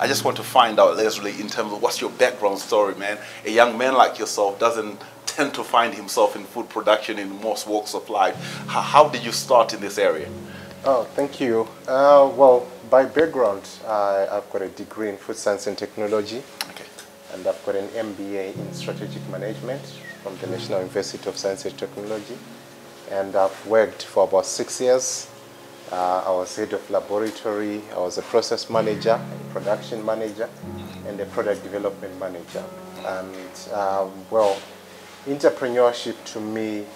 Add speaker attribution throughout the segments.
Speaker 1: I just want to find out, Lesley, in terms of what's your background story, man. A young man like yourself doesn't tend to find himself in food production in most walks of life. How, how did you start in this area?
Speaker 2: Oh, thank you. Uh, well, by background, uh, I've got a degree in food science and technology,
Speaker 1: Okay.
Speaker 2: and I've got an MBA in strategic management from the National University of Science and Technology. And I've worked for about six years. Uh, I was head of laboratory, I was a process manager, a production manager, and a product development manager. And um, well, entrepreneurship to me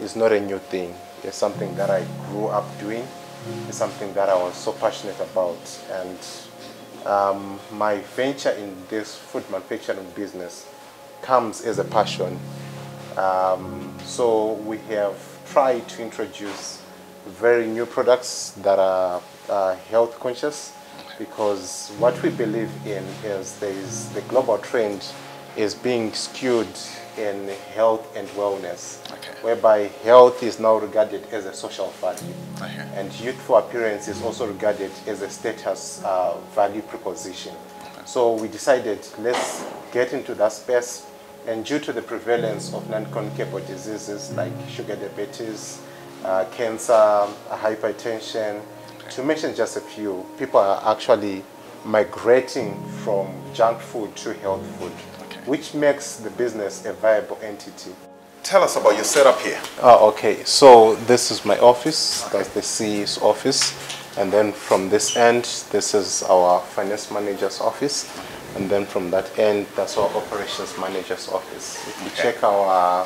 Speaker 2: is not a new thing. It's something that I grew up doing. It's something that I was so passionate about. And um, my venture in this food manufacturing business comes as a passion. Um, so we have tried to introduce very new products that are uh, health conscious because what we believe in is there is the global trend is being skewed in health and wellness,
Speaker 1: Okay.
Speaker 2: whereby health is now regarded as a social value.
Speaker 1: Okay.
Speaker 2: And youthful appearance is also regarded as a status uh, value proposition. So we decided let's get into that space. And due to the prevalence of non-communicable diseases like sugar diabetes, uh, cancer, uh, hypertension, to mention just a few, people are actually migrating from junk food to health food,
Speaker 1: Okay.
Speaker 2: which makes the business a viable entity.
Speaker 1: Tell us about your setup here.
Speaker 2: Oh, okay. So this is my office. That's the CE's office. And then from this end, this is our finance manager's office. And then from that end, that's our operations manager's office. If you
Speaker 1: Okay.
Speaker 2: check our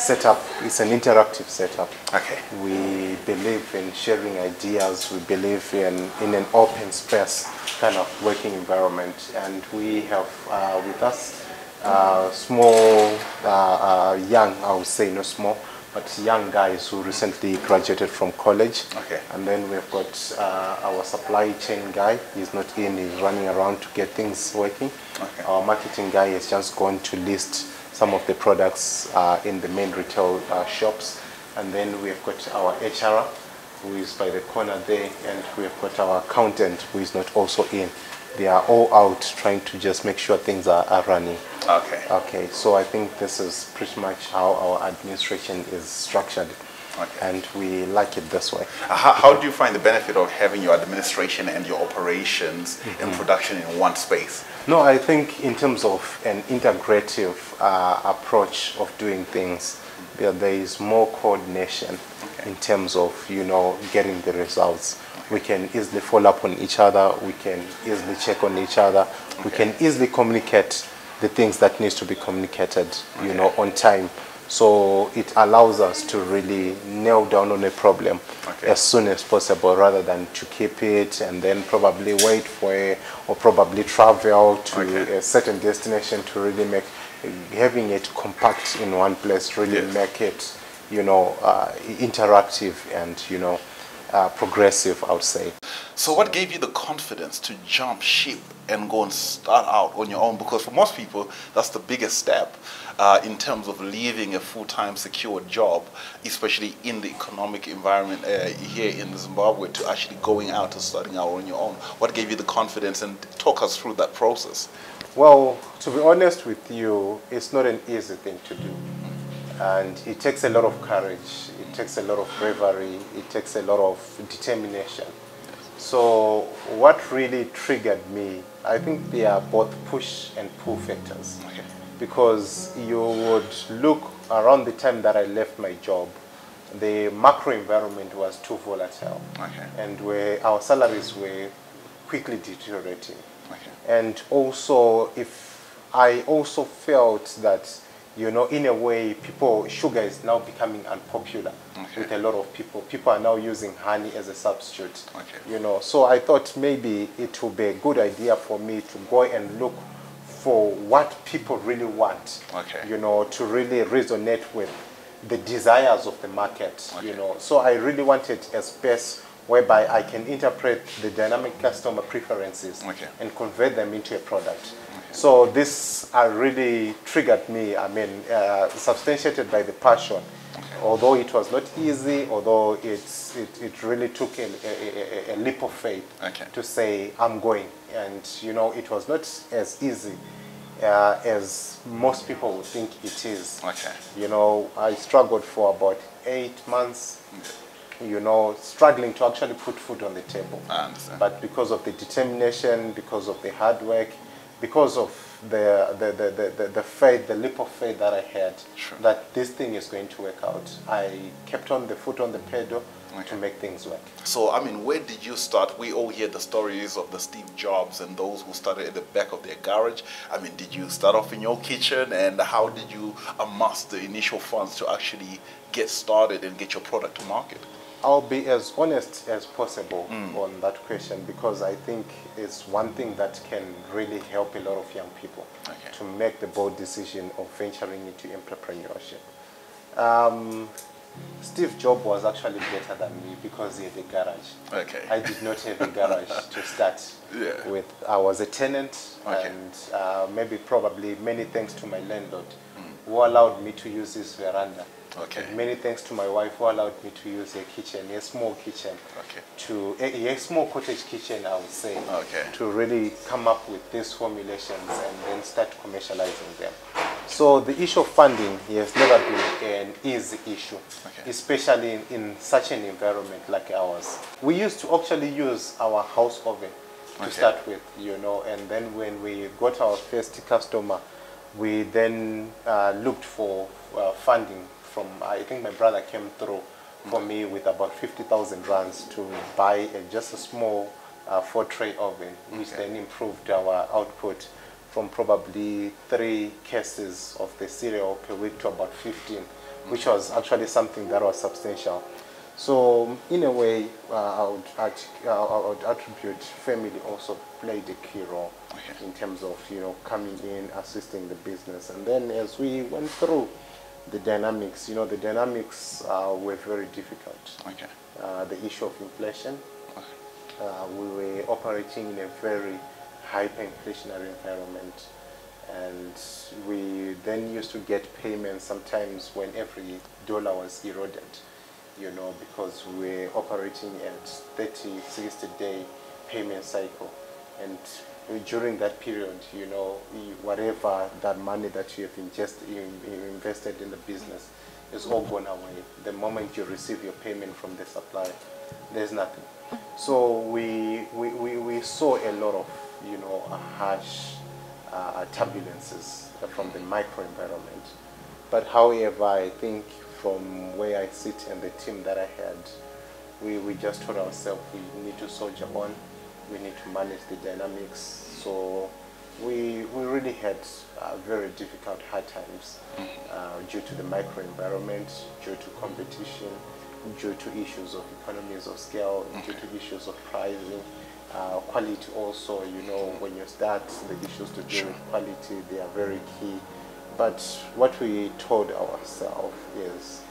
Speaker 2: setup, it's an interactive setup.
Speaker 1: Okay.
Speaker 2: We believe in sharing ideas. We believe in, in an open space kind of working environment. And we have uh, with us uh, small, uh, uh, young, I would say, not small, but young guys who recently graduated from college.
Speaker 1: Okay.
Speaker 2: And then we've got uh, our supply chain guy. He's not in, he's running around to get things working.
Speaker 1: Okay.
Speaker 2: Our marketing guy has just gone to list some of the products uh, in the main retail uh, shops. And then we've got our HR, who is by the corner there, and we've got our accountant, who is not also in. They are all out trying to just make sure things are, are running.
Speaker 1: Okay.
Speaker 2: Okay, so I think this is pretty much how our administration is structured.
Speaker 1: Okay.
Speaker 2: And we like it this way.
Speaker 1: Uh, How, how do you find the benefit of having your administration and your operations and production in one space?
Speaker 2: No, I think in terms of an integrative uh, approach of doing things, there, there is more coordination
Speaker 1: Okay.
Speaker 2: in terms of you know getting the results. We can easily follow up on each other. We can easily check on each other. We can easily communicate the things that needs to be communicated, you know, on time. So it allows us to really nail down on a problem
Speaker 1: Okay.
Speaker 2: as soon as possible rather than to keep it and then probably wait for a, or probably travel to
Speaker 1: Okay.
Speaker 2: a certain destination to really make having it compact in one place really
Speaker 1: Yes.
Speaker 2: make it you know uh, interactive and you know uh, progressive I would say
Speaker 1: So, what gave you the confidence to jump ship and go and start out on your own? Because for most people, that's the biggest step uh, in terms of leaving a full time secure job, especially in the economic environment uh, here in Zimbabwe, to actually going out and starting out on your own. What gave you the confidence and talk us through that process?
Speaker 2: Well, to be honest with you, it's not an easy thing to do. And it takes a lot of courage, takes a lot of bravery, it takes a lot of determination. So, what really triggered me, I think they are both push and pull factors.
Speaker 1: Okay.
Speaker 2: Because you would look around the time that I left my job, the macro environment was too volatile.
Speaker 1: Okay.
Speaker 2: And where our salaries were quickly deteriorating.
Speaker 1: Okay.
Speaker 2: And also, if I also felt that, you know, in a way, people, sugar is now becoming unpopular
Speaker 1: Okay.
Speaker 2: with a lot of people. People are now using honey as a substitute.
Speaker 1: Okay.
Speaker 2: You know, so I thought maybe it would be a good idea for me to go and look for what people really want.
Speaker 1: Okay.
Speaker 2: You know, to really resonate with the desires of the market. You know, so I really wanted a space whereby I can interpret the dynamic customer preferences
Speaker 1: Okay.
Speaker 2: and convert them into a product. So this uh, really triggered me. I mean, uh, substantiated by the passion although it was not easy, although it's, it, it really took a, a, a, a leap of faith
Speaker 1: Okay.
Speaker 2: to say, I'm going. And, you know, it was not as easy uh, as most people would think it is.
Speaker 1: Okay.
Speaker 2: You know, I struggled for about eight months, you know, struggling to actually put food on the table. But because of the determination, because of the hard work, because of the, the, the, the, the, faith, the leap of faith that I had,
Speaker 1: Sure.
Speaker 2: that this thing is going to work out, I kept on the foot on the pedal
Speaker 1: Okay.
Speaker 2: to make things work.
Speaker 1: So, I mean, where did you start? We all hear the stories of the Steve Jobs and those who started at the back of their garage. I mean, did you start off in your kitchen and how did you amass the initial funds to actually get started and get your product to market?
Speaker 2: I'll be as honest as possible on that question because I think it's one thing that can really help a lot of young people
Speaker 1: Okay.
Speaker 2: to make the bold decision of venturing into entrepreneurship. Um, Steve Jobs was actually better than me because he had a garage.
Speaker 1: Okay.
Speaker 2: I did not have a garage to start
Speaker 1: Yeah.
Speaker 2: with. I was a tenant,
Speaker 1: Okay.
Speaker 2: and uh, maybe probably many thanks to my landlord
Speaker 1: Mm.
Speaker 2: Who allowed me to use this veranda.
Speaker 1: Okay.
Speaker 2: And many thanks to my wife who allowed me to use a kitchen, a small kitchen,
Speaker 1: Okay.
Speaker 2: to a, a small cottage kitchen, I would say,
Speaker 1: Okay.
Speaker 2: to really come up with these formulations and then start commercializing them. So the issue of funding has never been an easy issue,
Speaker 1: Okay.
Speaker 2: especially in, in such an environment like ours. We used to actually use our house oven to
Speaker 1: Okay.
Speaker 2: start with, you know, and then when we got our first customer, we then uh, looked for uh, funding from, I think my brother came through for me with about 50,000 rands to buy a, just a small uh, four tray oven, which
Speaker 1: Okay.
Speaker 2: then improved our output from probably three cases of the cereal per week to about 15, which was actually something that was substantial. So in a way, uh, I, would, uh, I would attribute family also played a key role
Speaker 1: Okay.
Speaker 2: in terms of you know coming in, assisting the business, and then as we went through the dynamics, you know the dynamics uh, were very difficult.
Speaker 1: Okay.
Speaker 2: Uh, the issue of inflation,
Speaker 1: Okay.
Speaker 2: uh, we were operating in a very hyperinflationary environment and we then used to get payments sometimes when every dollar was eroded you know because we're operating at 30 60 day payment cycle. And during that period you know whatever that money that you have ingest, in, in- invested in the business is all gone away. The moment you receive your payment from the supplier there's nothing. So we, we, we, we saw a lot of, you know, harsh uh, turbulences from the microenvironment. But however, I think from where I sit and the team that I had, we, we just told ourselves we need to soldier on, we need to manage the dynamics. So we, we really had uh, very difficult hard times uh, due to the microenvironment, due to competition, due to issues of economies of scale, due to issues of pricing, uh, quality also, you know, when you start, the issues to do with quality, they are very key. But what we told ourselves is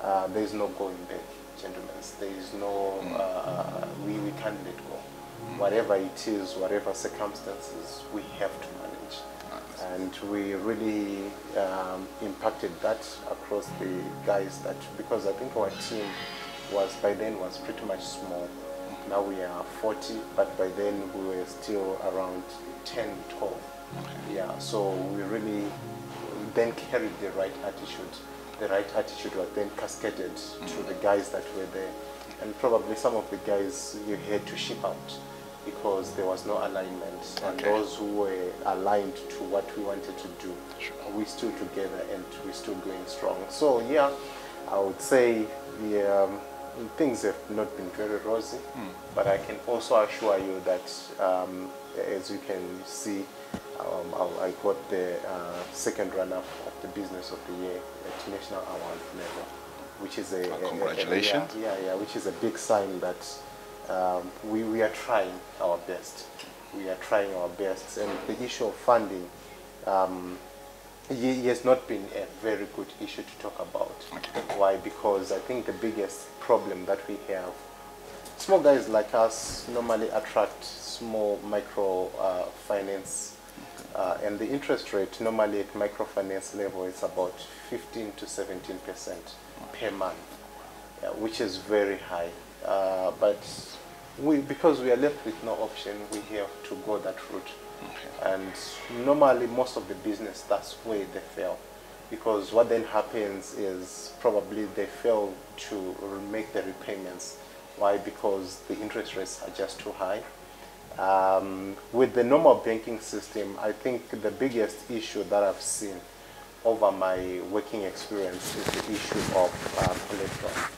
Speaker 2: uh, there is no going back, gentlemen. There is no, uh, we, we can't let go. Whatever it is, whatever circumstances, we have to manage and we really um, impacted that across the guys that because I think our team was by then was pretty much small. Now we are 40, but by then we were still around 10, 12. Yeah, so we really then carried the right attitude. The right attitude was then cascaded to the guys that were there, and probably some of the guys you had to ship out because there was no alignment. And those who were aligned to what we wanted to do,
Speaker 1: Sure.
Speaker 2: we stood together and we stood going strong. So yeah, I would say yeah, um, things have not been very rosy, but I can also assure you that um, as you can see, um, I, I got the uh, second runner-up of the Business of the Year at national award level, which is a,
Speaker 1: Oh,
Speaker 2: a- a- a-
Speaker 1: congratulations.
Speaker 2: yeah, yeah, yeah, which is a big sign that um, we, we are trying our best. We are trying our best. And the issue of funding um, he has not been a very good issue to talk about.
Speaker 1: Okay.
Speaker 2: Why? Because I think the biggest problem that we have, small guys like us normally attract small micro uh, finance, uh, and the interest rate normally at microfinance level is about 15 to 17 percent. per month, yeah, which is very high. Uh, but we, because we are left with no option, we have to go that route.
Speaker 1: Okay.
Speaker 2: And normally, most of the business, that's where they fail. Because what then happens is probably they fail to make the repayments. Why? Because the interest rates are just too high. Um, with the normal banking system, I think the biggest issue that I've seen over my working experience is the issue of uh, collateral.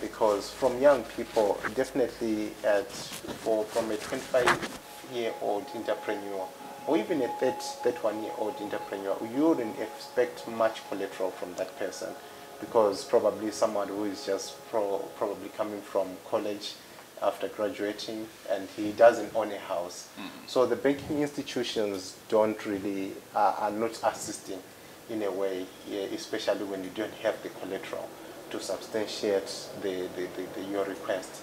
Speaker 2: Because from young people, definitely at, for, from a 25-year-old entrepreneur, or even a 31-year-old entrepreneur, you wouldn't expect much collateral from that person because probably someone who is just pro probably coming from college after graduating and he doesn't own a house. So the banking institutions don't really, uh, are not assisting in a way, yeah, especially when you don't have the collateral to substantiate the, the, the, the your request.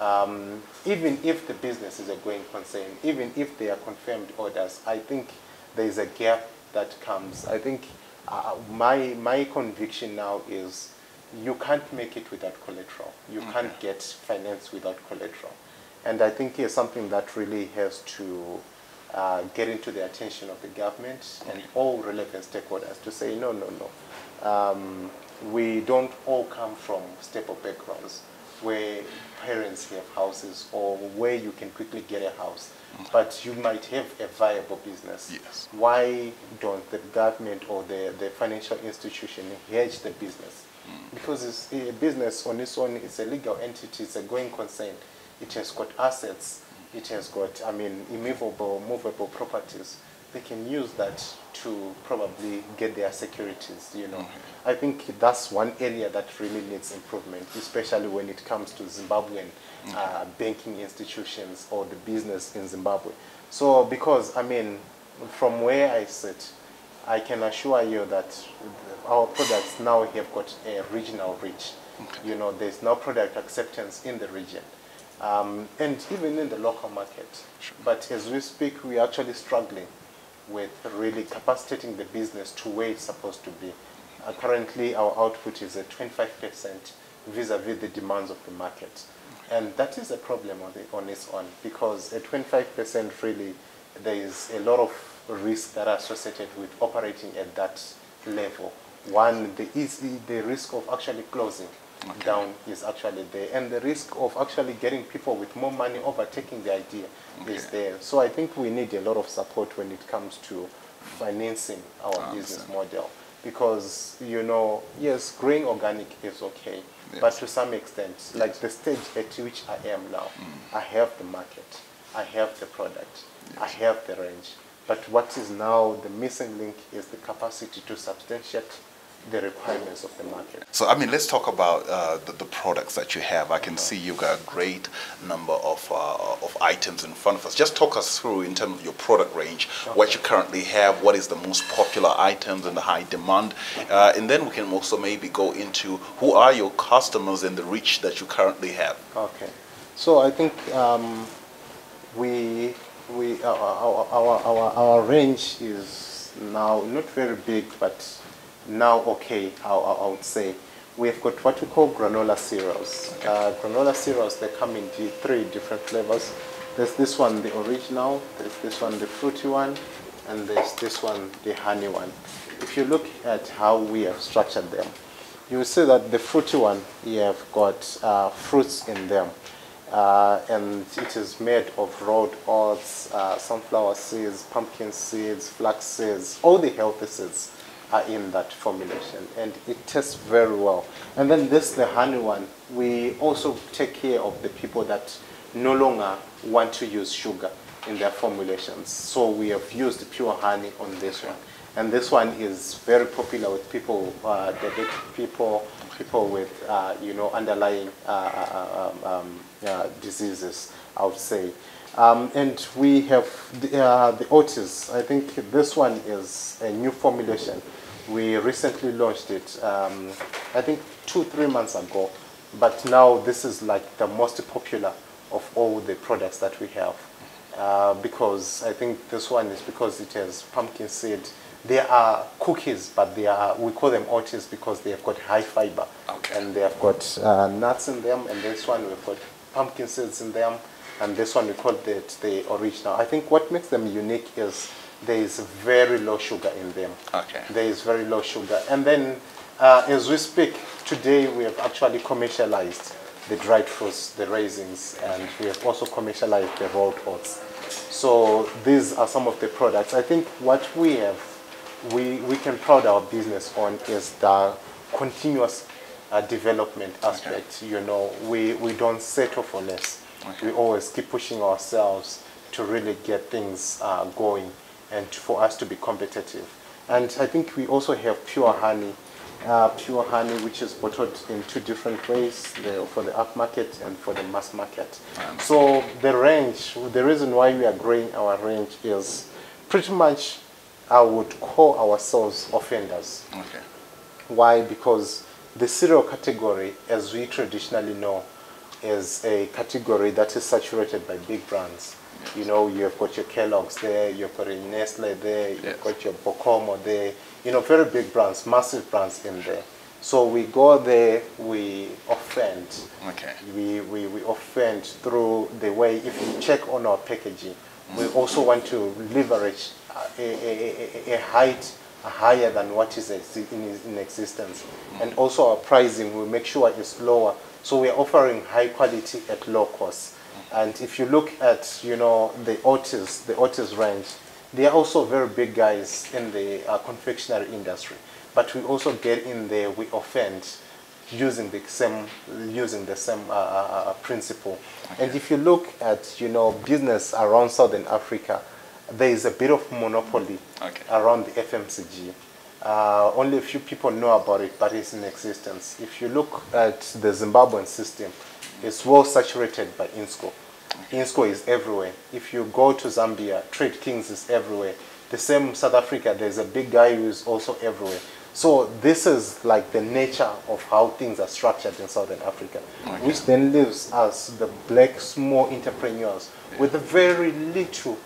Speaker 2: Um, even if the business is a going concern, even if they are confirmed orders, I think there is a gap that comes. I think uh, my, my conviction now is you can't make it without collateral. You can't get finance without collateral. And I think it's something that really has to uh, get into the attention of the government and all relevant stakeholders to say, no, no, no. Um, we don't all come from stable backgrounds where parents have houses or where you can quickly get a house, but you might have a viable business.
Speaker 1: Yes.
Speaker 2: Why don't the government or the, the financial institution hedge the business? Because it's a business on its own, it's a legal entity, it's a going concern. It has got assets, it has got, I mean, immovable, movable properties. They can use that to probably get their securities, you know. I think that's one area that really needs improvement, especially when it comes to Zimbabwean uh, banking institutions or the business in Zimbabwe. So, because, I mean, from where I sit, I can assure you that our products now have got a regional reach. You know, there's now product acceptance in the region. Um, and even in the local market. But as we speak, we're actually struggling with really capacitating the business to where it's supposed to be. Uh, currently, our output is at 25% vis-a-vis the demands of the market. And that is a problem on, the, on its own because at 25% really, there is a lot of risk that are associated with operating at that level. One, the, is, the risk of actually closing down is actually there. And the risk of actually getting people with more money overtaking the idea is there. So I think we need a lot of support when it comes to financing our business model. Because, you know, yes, growing organic is okay. But to some extent, like the stage at which I am now, mm. I have the market, I have the product, I have the range. But what is now the missing link is the capacity to substantiate the requirements of the market.
Speaker 1: So, I mean, let's talk about uh, the, the products that you have. I can see you've got a great number of, uh, of items in front of us. Just talk us through, in terms of your product range, what you currently have, what is the most popular items and the high demand. Uh, and then we can also maybe go into who are your customers and the reach that you currently have.
Speaker 2: Okay, so I think um, we we our, our, our, our, range is now not very big, but now okay. I, I would say we've got what we call granola cereals. Uh, granola cereals they come in three different flavors. There's this one, the original. There's this one, the fruity one, and there's this one, the honey one. If you look at how we have structured them, you will see that the fruity one, you have got uh, fruits in them. Uh, and it is made of rolled oats, uh, sunflower seeds, pumpkin seeds, flax seeds, all the healthy seeds are in that formulation and it tastes very well. And then this, the honey one, we also take care of the people that no longer want to use sugar in their formulations. So we have used pure honey on this one. And this one is very popular with people, uh, diabetic people, people with, uh, you know, underlying uh, uh, um, um, uh, diseases, I would say. Um, and we have the, uh, the Otis. I think this one is a new formulation. We recently launched it, um, I think two, three months ago. But now this is like the most popular of all the products that we have. Uh, because I think this one is because it has pumpkin seed, They are cookies, but they are we call them oats because they have got high fiber,
Speaker 1: Okay.
Speaker 2: and they have got uh, nuts in them. And this one we've got pumpkin seeds in them, and this one we call it the original. I think what makes them unique is there is very low sugar in them.
Speaker 1: Okay.
Speaker 2: There is very low sugar, and then uh, as we speak today, we have actually commercialized the dried fruits, the raisins, and we have also commercialized the rolled oats. So these are some of the products. I think what we have, we, we can proud our business on is the continuous uh, development aspect. You know, we, we don't settle for less.
Speaker 1: Okay.
Speaker 2: We always keep pushing ourselves to really get things uh, going and for us to be competitive. And I think we also have pure honey, uh, pure honey which is bottled in two different ways, the, for the upmarket and for the mass market. So the range, the reason why we are growing our range is pretty much I would call ourselves offenders.
Speaker 1: Okay.
Speaker 2: Why? Because the cereal category, as we traditionally know, is a category that is saturated by big brands. You know, you have got your Kellogg's there, you've got your Nestle there, you've got your Bokomo there. You know, very big brands, massive brands in there. So we go there, we offend.
Speaker 1: Okay.
Speaker 2: We, we, we offend through the way, if you check on our packaging, we also want to leverage a, a, a, a height higher than what is in, existence. And also our pricing, we make sure it's lower. So we are offering high quality at low cost. And if you look at, you know, the Otis, the Otis range, they are also very big guys in the uh, confectionery industry. But we also get in there, we offend using the same using the same uh, uh, uh, principle. And if you look at you know business around Southern Africa, there is a bit of monopoly
Speaker 1: Okay.
Speaker 2: around the FMCG. Uh, only a few people know about it, but it's in existence. If you look at the Zimbabwean system, it's well saturated by Innscor. Innscor is everywhere. If you go to Zambia, Trade Kings is everywhere. The same South Africa, there's a big guy who is also everywhere. So this is like the nature of how things are structured in Southern Africa, which then leaves us, the black small entrepreneurs, with very little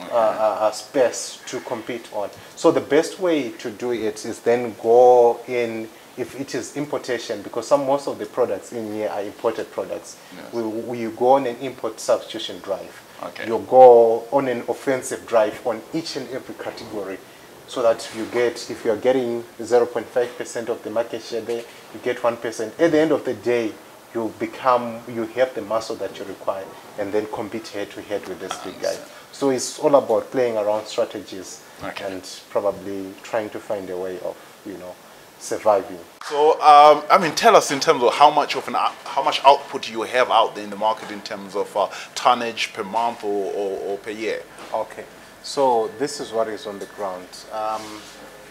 Speaker 2: uh, uh, uh, space to compete on. So the best way to do it is then go in if it is importation because some most of the products in here are imported products.
Speaker 1: Yes.
Speaker 2: We, we go on an import substitution drive.
Speaker 1: Okay.
Speaker 2: You go on an offensive drive on each and every category so that you get if you are getting 0.5% of the market share there, you get 1%. At the end of the day, you become you have the muscle that you require and then compete head to head with this big guy. So it's all about playing around strategies
Speaker 1: Okay.
Speaker 2: and probably trying to find a way of, you know, surviving.
Speaker 1: So, um, I mean, tell us in terms of how much of an how much output you have out there in the market in terms of uh, tonnage per month or, or, or per year.
Speaker 2: Okay, so this is what is on the ground. Um,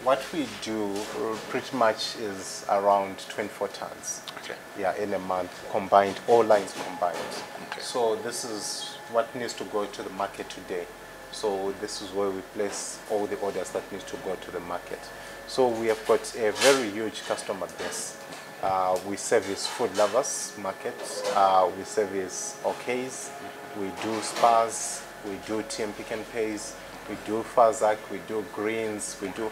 Speaker 2: what we do uh, pretty much is around 24 tons.
Speaker 1: Okay.
Speaker 2: Yeah, in a month, combined, all lines combined.
Speaker 1: Okay.
Speaker 2: So this is what needs to go to the market today. So this is where we place all the orders that needs to go to the market. So we have got a very huge customer base. Uh, we service food lovers markets. Uh, we service OKs. We do Spars. We do TM Pick and Pays. We do Fazak. We do greens. We do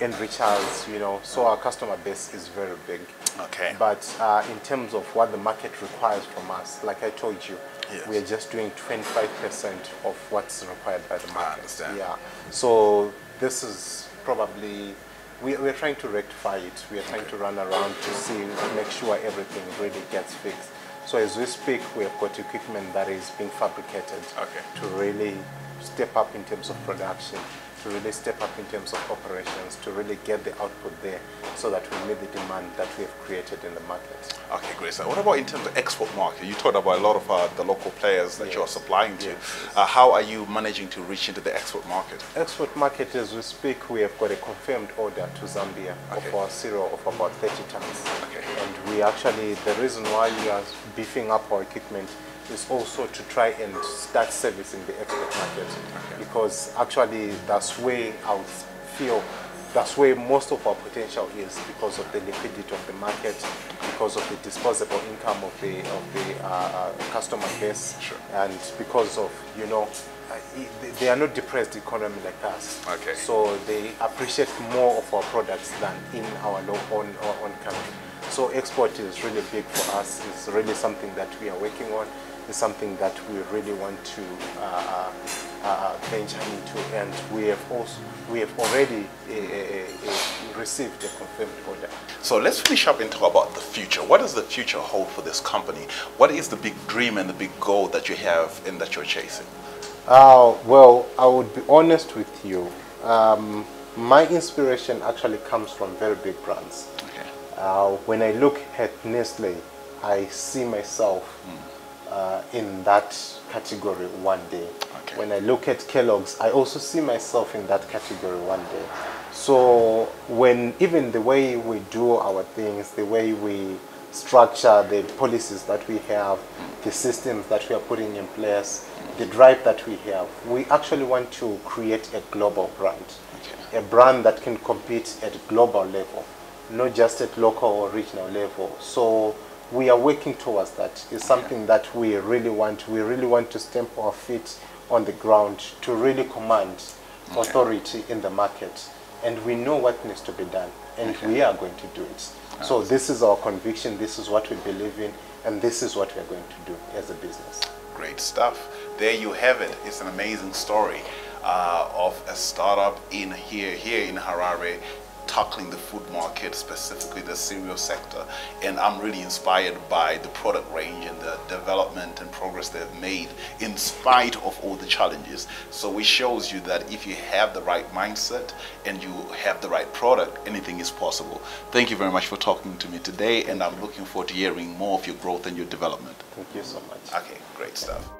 Speaker 2: N Richards. You know, so our customer base is very big.
Speaker 1: Okay.
Speaker 2: But uh, in terms of what the market requires from us, like I told you,
Speaker 1: Yes.
Speaker 2: we are just doing 25% of what's required by the market.
Speaker 1: understand.
Speaker 2: Yeah. So this is probably, we, we're trying to rectify it. We are trying to run around to see, make sure everything really gets fixed. So as we speak, we have got equipment that is being fabricated
Speaker 1: Okay.
Speaker 2: to really step up in terms of production, to really step up in terms of operations, to really get the output there so that we meet the demand that we have created in the market.
Speaker 1: Okay, great. So what about in terms of export market? You talked about a lot of uh, the local players that you are supplying to.
Speaker 2: Yes,
Speaker 1: Uh, how are you managing to reach into the export market?
Speaker 2: Export market, as we speak, we have got a confirmed order to Zambia
Speaker 1: Okay.
Speaker 2: of our cereal of about 30 tons.
Speaker 1: Okay.
Speaker 2: And we actually, the reason why we are beefing up our equipment is also to try and start servicing the export market. Because actually, that's where I would feel that's where most of our potential is because of the liquidity of the market, because of the disposable income of the of the uh, customer base,
Speaker 1: Sure.
Speaker 2: and because of you know they are not depressed economy like us.
Speaker 1: Okay.
Speaker 2: So they appreciate more of our products than in our own, own country. So export is really big for us. It's really something that we are working on. It's something that we really want to uh, uh, uh venture into, and we have also we have already uh, uh, received a confirmed order.
Speaker 1: So let's finish up and talk about the future. What does the future hold for this company? What is the big dream and the big goal that you have and that you're chasing?
Speaker 2: Uh, well, I would be honest with you. Um, my inspiration actually comes from very big brands. Okay. Uh, when I look at Nestle, I see myself mm. Uh, in that category one day. Okay. When I look at Kellogg's, I also see myself in that category one day. So when even the way we do our things, the way we structure the policies that we have, the systems that we are putting in place, the drive that we have. We actually want to create a global brand, okay. a brand that can compete at global level, not just at local or regional level. So we are working towards that. It's something okay. that we really want. We really want to stamp our feet on the ground to really command okay. authority in the market. And we know what needs to be done, and we are going to do it. So this is our conviction, this is what we believe in, and this is what we're going to do as a business.
Speaker 1: Great stuff. There you have it. It's an amazing story uh, of a startup in here, here in Harare tackling the food market, specifically the cereal sector. And I'm really inspired by the product range and the development and progress they've made in spite of all the challenges. So it shows you that if you have the right mindset and you have the right product, anything is possible. Thank you very much for talking to me today, and I'm looking forward to hearing more of your growth and your development.
Speaker 2: Thank you so much.
Speaker 1: Okay, great stuff.